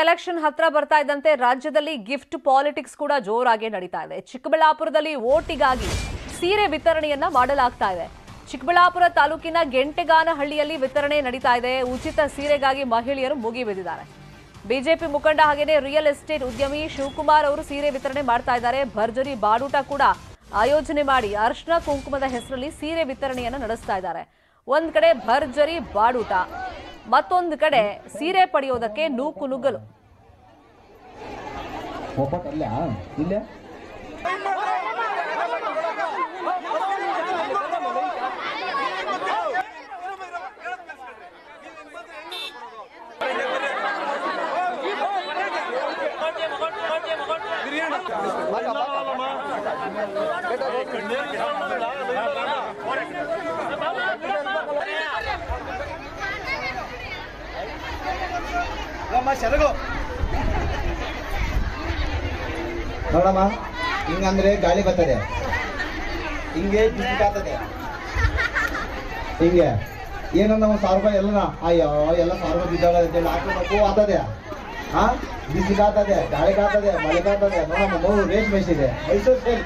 Election ಹತ್ರ ಬರ್ತಾ ಇದ್ದಂತೆ ರಾಜ್ಯದಲ್ಲಿ ಗಿಫ್ಟ್ ಪಾಲಿಟಿಕ್ಸ್ ಕೂಡ ಜೋರಾಗಿ ನಡೀತಾ ಇದೆ. ಚಿಕ್ಕಬಳ್ಳಾಪುರದಲ್ಲಿ ಓಟಿಗಾಗಿ ಸೀರೆ ವಿತರಣೆಯನ್ನ ಮಾಡಲಾಗ್ತಾ ಇದೆ. ಚಿಕ್ಕಬಳ್ಳಾಪುರ ತಾಲೂಕಿನ ಗೆಂಟೆಗಾನಹಳ್ಳಿಯಲ್ಲಿ ವಿತರಣೆ ನಡೀತಾ ಇದೆ. ಉಚಿತ ಸೀರೆಗಾಗಿ ಮಹಿಳೆಯರು ಮುಗಿಬಿದ್ದಿದ್ದಾರೆ ಬಿಜೆಪಿ ಮುಖಂಡ ಹಾಗೆಯೇ ರಿಯಲ್ ಎಸ್ಟೇಟ್ ಉದ್ಯಮಿ ಶಿವಕುಮಾರ್ ಅವರು ಸೀರೆ ವಿತರಣೆ ಮಾಡ್ತಾ ಇದ್ದಾರೆ. ಭರ್ಜರಿ ಬಾಡೂಟ ಕೂಡ ಆಯೋಜನೆ ಮಾಡಿ ಅರ್ಶನ ಕುಂಕುಮದ ಹೆಸರಲ್ಲಿ ಸೀರೆ ವಿತರಣೆಯನ್ನು ನಡೆಸ್ತಾ ಇದ್ದಾರೆ. ಒಂದ್ ಕಡೆ ಭರ್ಜರಿ ಬಾಡೂಟ ಮತ್ತೊಂದು ಕಡೆ ಸೀರೆ ಪಡೆಯೋದಕ್ಕೆ ನೂಕು ನುಗ್ಗಲು. ನೋಡಮ್ಮ, ಹಿಂಗಂದ್ರೆ ಗಾಳಿ ಬರ್ತದೆ. ಹಿಂಗೆ ಆಗ್ತದೆ ಹಿಂಗೆ. ಏನಂದ ಒಂದು ಸಾವಿರ ರೂಪಾಯಿ ಎಲ್ಲನ ಅಯ್ಯೋ, ಎಲ್ಲ ಸಾವಿರ ರೂಪಾಯಿ ಬಿದ್ದಾಗ ನಾಲ್ಕು ಹಾಕಬೇಕು ಆತದೆ. ಹಾ ಬಿಸಿಲು ಆಗ್ತದೆ ಗಾಳಿ ಆಗ್ತದೆ ಮಳೆ ಕಾತದೆ. ನೋಡಮ್ಮ ನೋವು ರೇಷ್ಮೆ ಇದೆ. ಮೈಸೂರು ಸೇಲ್